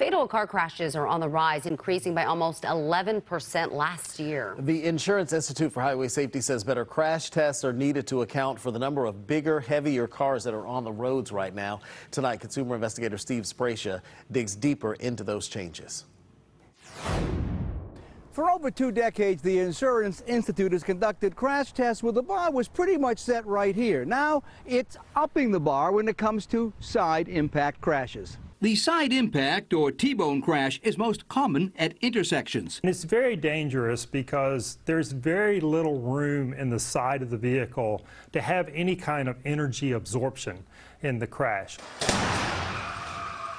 Fatal car crashes are on the rise, increasing by almost 11% last year. The Insurance Institute for Highway Safety says better crash tests are needed to account for the number of bigger, heavier cars that are on the roads right now. Tonight, consumer investigator Steve Sbraccia digs deeper into those changes. For over two decades, the Insurance Institute has conducted crash tests where the bar was pretty much set right here. Now, it's upping the bar when it comes to side impact crashes. The side impact or T-bone crash is most common at intersections. And It's very dangerous because there's very little room in the side of the vehicle to have any kind of energy absorption in the crash.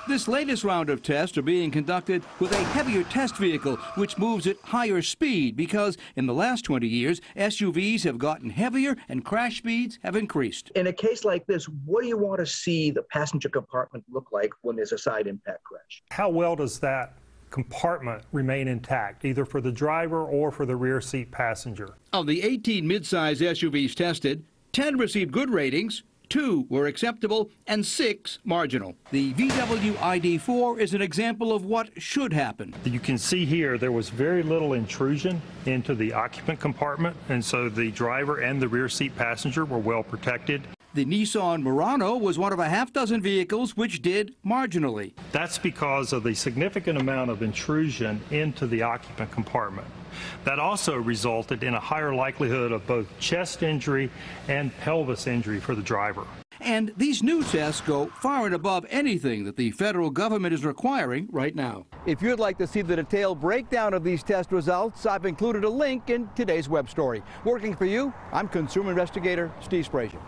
This latest round of tests are being conducted with a heavier test vehicle, which moves at higher speed because in the last 20 years, SUVs have gotten heavier and crash speeds have increased. In a case like this, what do you want to see the passenger compartment look like when there's a side impact crash? How well does that compartment remain intact, either for the driver or for the rear seat passenger? Of the 18 midsize SUVs tested, 10 received good ratings, two were acceptable, and six marginal. The VW ID4 is an example of what should happen. You can see here there was very little intrusion into the occupant compartment, and so the driver and the rear seat passenger were well protected. The Nissan Murano was one of a half dozen vehicles which did marginally. That's because of the significant amount of intrusion into the occupant compartment. That also resulted in a higher likelihood of both chest injury and pelvis injury for the driver. And these new tests go far and above anything that the federal government is requiring right now. If you'd like to see the detailed breakdown of these test results, I've included a link in today's web story. Working for you, I'm consumer investigator Steve Sbraccia.